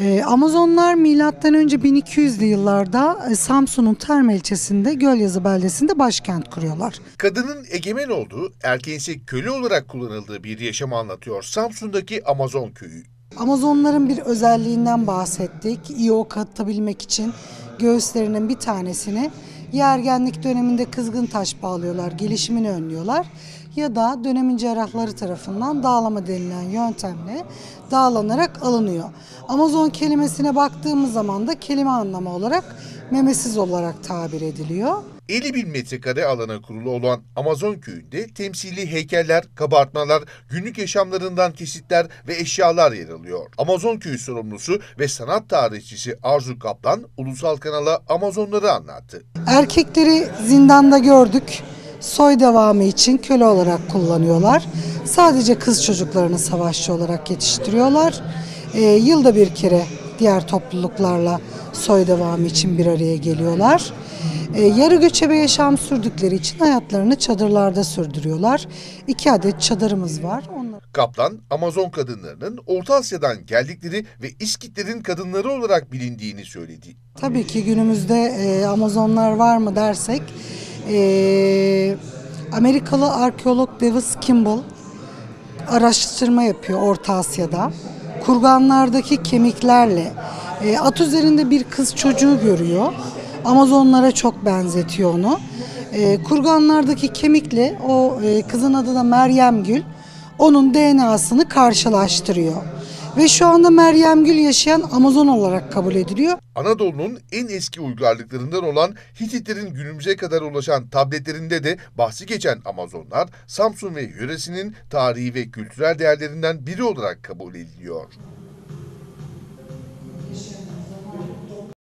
Ee, Amazonlar milattan önce 1200'lü yıllarda e, Samsun'un Terme ilçesinde Gölyazı beldesinde başkent kuruyorlar. Kadının egemen olduğu, erkeğin ise köle olarak kullanıldığı bir yaşamı anlatıyor Samsun'daki Amazon köyü. Amazonların bir özelliğinden bahsettik. İyi ok atabilmek için göğüslerinin bir tanesini ya ergenlik döneminde kızgın taş bağlıyorlar, gelişimini önlüyorlar ya da dönemin cerrahları tarafından dağlama denilen yöntemle dağlanarak alınıyor. Amazon kelimesine baktığımız zaman da kelime anlamı olarak memesiz olarak tabir ediliyor. 50 bin metrekare alana kurulu olan Amazon köyünde temsili heykeller, kabartmalar, günlük yaşamlarından kesitler ve eşyalar yer alıyor. Amazon köyü sorumlusu ve sanat tarihçisi Arzu Kaplan ulusal kanala Amazonları anlattı. Erkekleri zindanda gördük. Soy devamı için köle olarak kullanıyorlar. Sadece kız çocuklarını savaşçı olarak yetiştiriyorlar. Ee, yılda bir kere diğer topluluklarla soy devamı için bir araya geliyorlar. Ee, yarı göçebe yaşam sürdükleri için hayatlarını çadırlarda sürdürüyorlar. İki adet çadırımız var. Onlar... Kaplan, Amazon kadınlarının Orta Asya'dan geldikleri ve İskitlerin kadınları olarak bilindiğini söyledi. Tabii ki günümüzde e, Amazonlar var mı dersek e, Amerikalı arkeolog Davis Kimball araştırma yapıyor Orta Asya'da. Kurganlardaki kemiklerle e, at üzerinde bir kız çocuğu görüyor. Amazonlara çok benzetiyor onu. E, kurganlardaki kemikle o e, kızın adı da Meryem Gül. Onun DNA'sını karşılaştırıyor. Ve şu anda Meryem Gül yaşayan Amazon olarak kabul ediliyor. Anadolu'nun en eski uygarlıklarından olan Hititlerin günümüze kadar ulaşan tabletlerinde de bahsi geçen Amazonlar, Samsun ve yöresinin tarihi ve kültürel değerlerinden biri olarak kabul ediliyor. Дешевна,